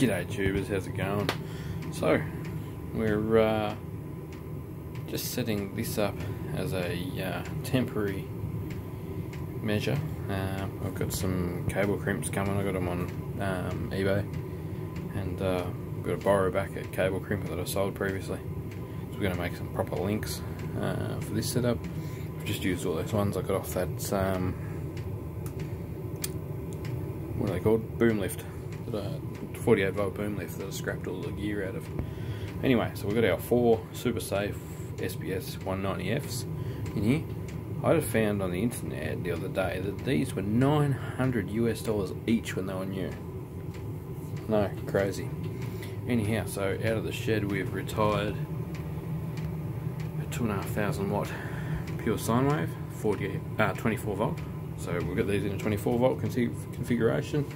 G'day tubers, how's it going? So, we're uh, just setting this up as a uh, temporary measure. Uh, I've got some cable crimps coming, I got them on um, eBay and uh, I've got a borrow back at Cable Crimper that I sold previously. So we're going to make some proper links uh, for this setup. I've just used all those ones I got off that, um, what are they called? Boom lift. Uh, 48 volt boom lift that I scrapped all the gear out of. Anyway, so we've got our four super safe SBS 190Fs in here. I just found on the internet the other day that these were 900 US dollars each when they were new. No, crazy. Anyhow, so out of the shed we've retired a two and a half thousand watt pure sine wave, 48, uh, 24 volt. So we've got these in a 24 volt configuration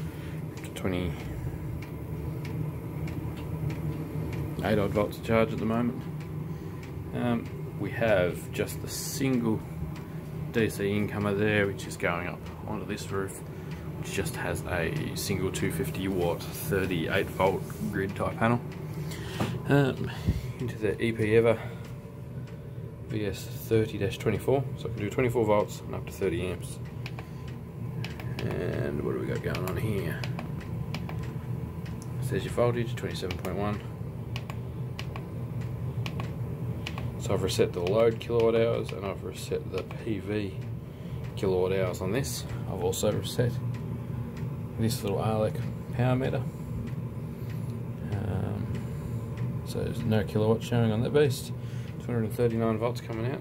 20 8 odd volts of charge at the moment. Um, we have just the single DC incomer there which is going up onto this roof which just has a single 250 watt 38 volt grid type panel. Um, into the EPEver. VS 30-24 so I can do 24 volts and up to 30 amps. And what do we got going on here says your voltage 27.1 So I've reset the load kilowatt hours and I've reset the PV kilowatt hours on this. I've also reset this little ALEC power meter. Um, so there's no kilowatt showing on that beast. 239 volts coming out.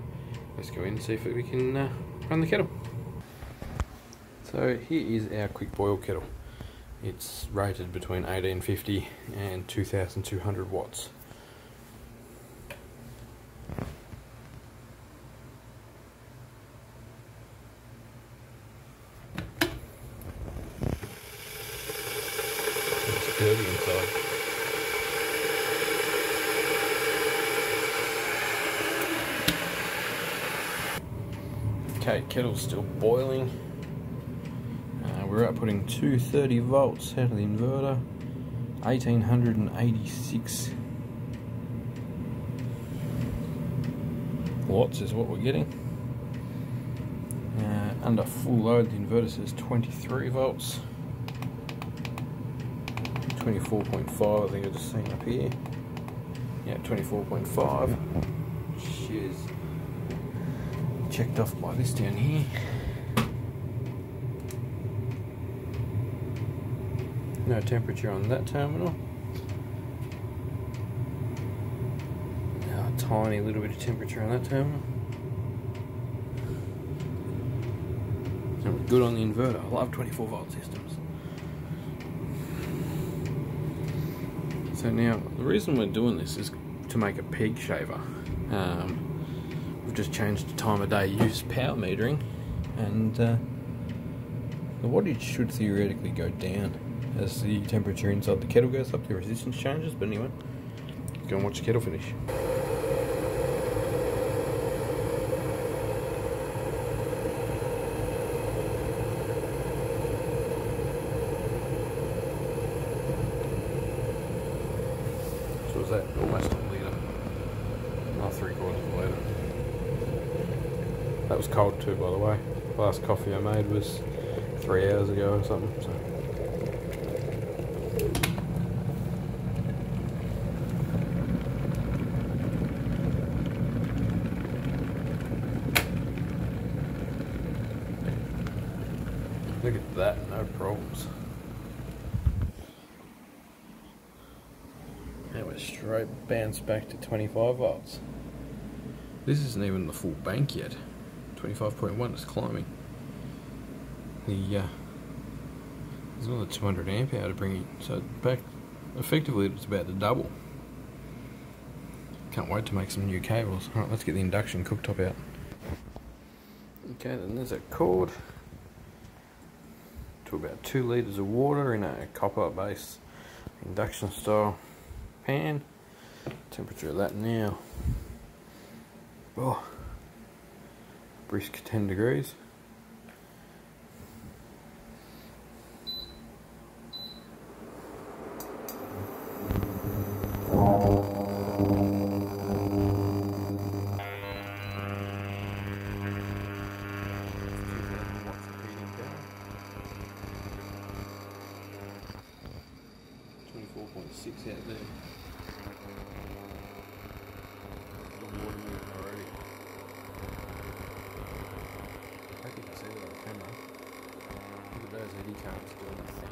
Let's go in and see if we can uh, run the kettle. So here is our quick boil kettle. It's rated between 1850 and 2200 watts. dirty inside. Okay, kettle's still boiling. We're outputting 230 volts out of the inverter. 1886 watts is what we're getting. Uh, under full load, the inverter says 23 volts. 24.5 I think I just seen up here. Yeah, 24.5. She's checked off by this down here. No temperature on that terminal. Tiny little bit of temperature on that terminal. And we're good on the inverter. I love 24 volt systems. So now, the reason we're doing this is to make a peak shaver. Um, we've just changed the time of day use power metering, and uh, the wattage should theoretically go down as the temperature inside the kettle goes up, the resistance changes, but anyway, go and watch the kettle finish. So was that? Almost a litre. Not three quarters of a litre. That was cold too, by the way. The last coffee I made was three hours ago or something. So. Look at that, no problems. Now we're straight bounced back to 25 volts. This isn't even the full bank yet. 25.1 is climbing. The uh, there's another 200 amp hour to bring it, so back effectively it's about to double. Can't wait to make some new cables. Alright, let's get the induction cooktop out. Okay, then there's a cord to about two litres of water in a copper base induction style pan. Temperature of that now. Oh, brisk 10 degrees. Six out there. The water moving already. I see. Look at those eddy currents doing their thing.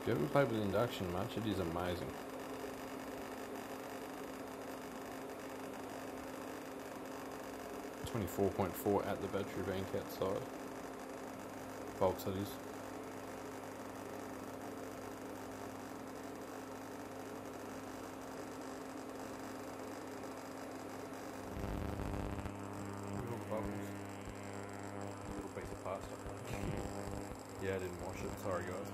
If you haven't played with induction much, it is amazing. Twenty-four point four at the battery bank outside. Volts that is. Little bubbles. Little piece of pasta. Yeah, I didn't wash it. Sorry, guys.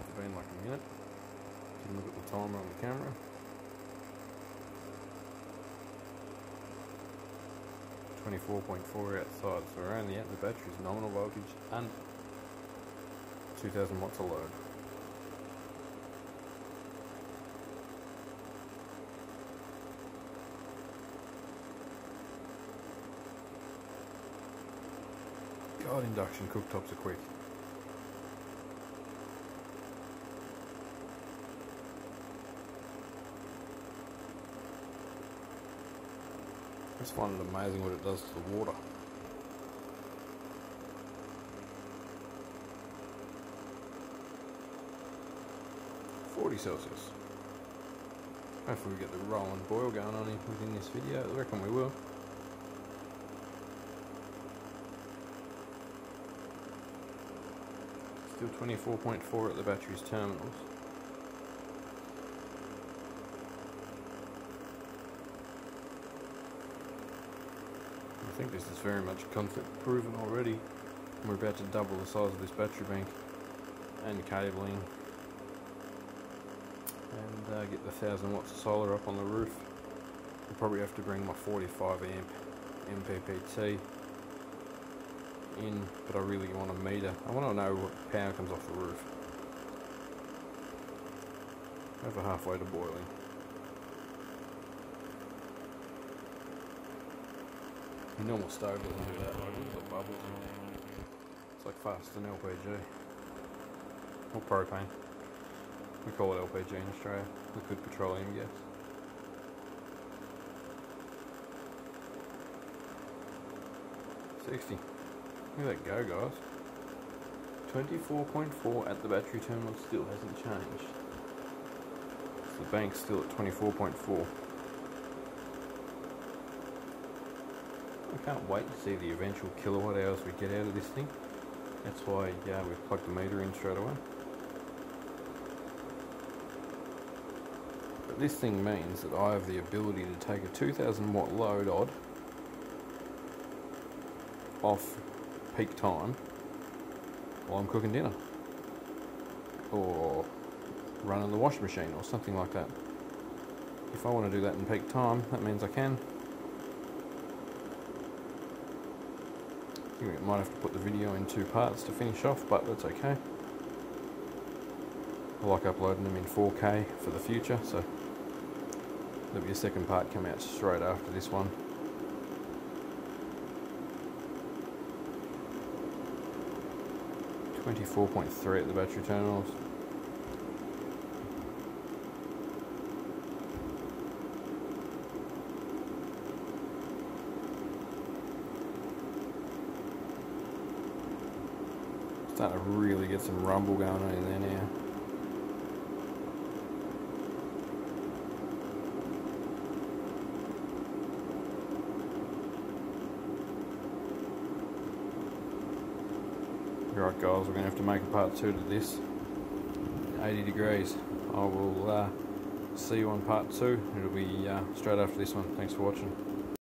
It's been like a minute. Can look at the timer on the camera. Twenty-four point four outside, so we're only at the battery's nominal voltage and two thousand watts of load. God, induction cooktops are quick. Just find it amazing what it does to the water. Forty Celsius. Hopefully we get the rolling boil going on within this video. I reckon we will. Still 24.4 at the battery's terminals. Think this is very much concept proven already. We're about to double the size of this battery bank and cabling and uh, get the 1000 watts of solar up on the roof. I'll probably have to bring my 45 amp MPPT in, but I really want a meter. I want to know what power comes off the roof. Over halfway to boiling. Normal stove doesn't do that, it's got bubbles in there. It's like fast than LPG. Or propane. We call it LPG in Australia, liquid petroleum gas. Sixty. Look at that go, guys. 24.4 at the battery terminal still hasn't changed. The bank's still at 24.4. Can't wait to see the eventual kilowatt hours we get out of this thing. That's why we've plugged the meter in straight away. But this thing means that I have the ability to take a 2000 watt load odd off peak time while I'm cooking dinner or running the washing machine or something like that. If I want to do that in peak time, that means I can. I think we might have to put the video in two parts to finish off, but that's okay. I like uploading them in 4K for the future, so there'll be a second part come out straight after this one. Twenty-four point three at the battery terminals. Starting to really get some rumble going on in there now. Alright guys, we're going to have to make a part 2 to this. 80 degrees. I will uh, see you on part 2. It'll be uh, straight after this one. Thanks for watching.